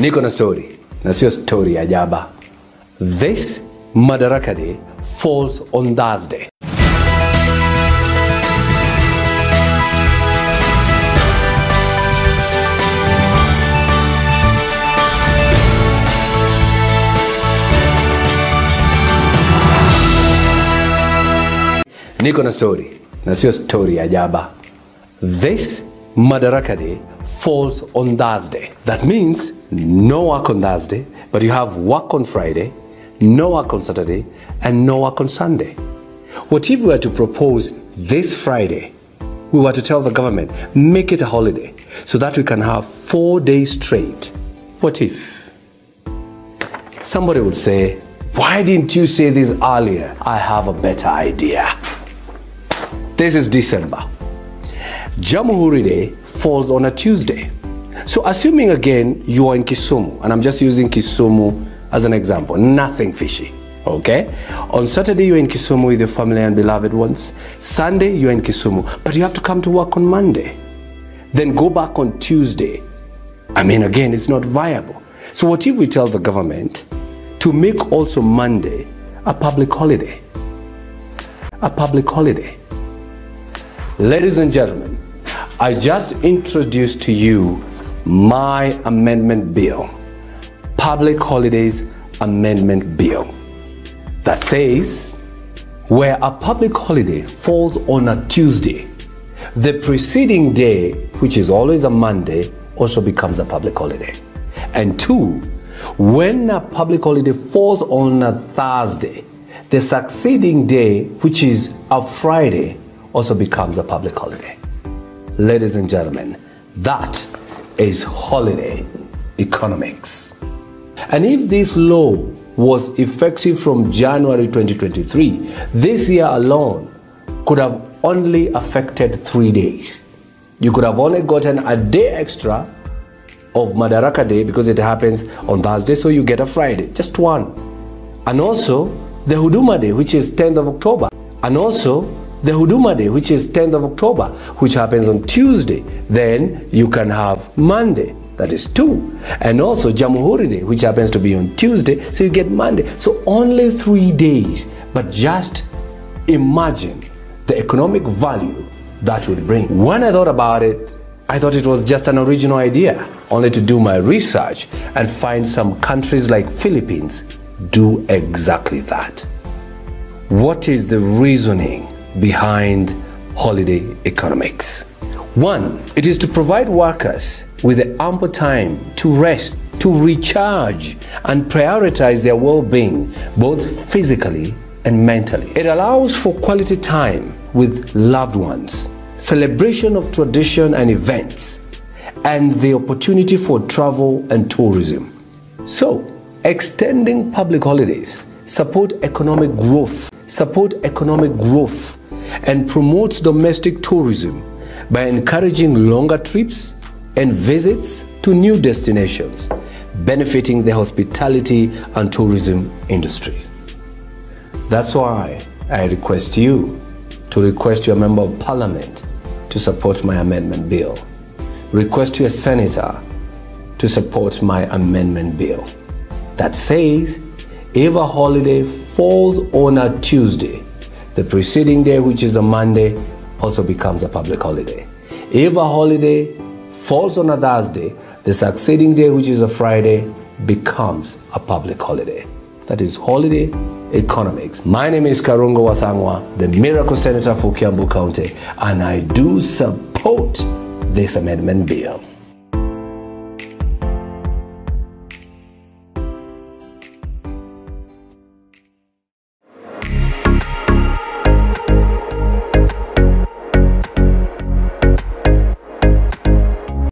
niko na story na sio story ya jaba. This madaraka day falls on thursday. Niko na story na sio story ya jaba. This madaraka day falls on thursday. That means no work on thursday but you have work on friday no work on saturday and no work on sunday. What if we were to propose this friday? We were to tell the government make it a holiday so that we can have four days straight. What if? Somebody would say why didn't you say this earlier? I have a better idea. This is December. Jamhuri Day falls on a Tuesday. So assuming again you are in Kisumu, and I'm just using Kisumu as an example, nothing fishy. Okay? On Saturday you're in Kisumu with your family and beloved ones. Sunday you're in Kisumu, but you have to come to work on Monday. Then go back on Tuesday. I mean again, it's not viable. So what if we tell the government to make also Monday a public holiday? A public holiday. Ladies and gentlemen, I just introduced to you my amendment bill, Public Holidays Amendment Bill, that says where a public holiday falls on a Tuesday, the preceding day, which is always a Monday, also becomes a public holiday. And two, when a public holiday falls on a Thursday, the succeeding day, which is a Friday, also becomes a public holiday. Ladies and gentlemen, that is holiday economics. And if this law was effective from January 2023, this year alone could have only affected three days. You could have only gotten a day extra of Madaraka Day because it happens on Thursday, so you get a Friday, just one. And also the Huduma Day, which is 10th of October. And also the Huduma Day, which is 10th of October, which happens on Tuesday. Then you can have Monday, that is two. And also Jamhuri Day, which happens to be on Tuesday, so you get Monday. So only three days. But just imagine the economic value that would bring. When I thought about it, I thought it was just an original idea, only to do my research and find some countries like Philippines do exactly that. What is the reasoning behind holiday economics? One, it is to provide workers with ample time to rest, to recharge, and prioritize their well being, both physically and mentally. It allows for quality time with loved ones, celebration of tradition and events, and the opportunity for travel and tourism. So, extending public holidays support economic growth, support economic growth and promotes domestic tourism by encouraging longer trips and visits to new destinations, benefiting the hospitality and tourism industries. That's why I request you to request your member of parliament to support my amendment bill. Request your senator to support my amendment bill that says if a holiday falls on a Tuesday, the preceding day, which is a Monday, also becomes a public holiday. If a holiday falls on a Thursday, the succeeding day, which is a Friday, becomes a public holiday. That is holiday economics. My name is Karungo Wathangwa, the Miracle Senator for Kiambu County, and I do support this amendment bill.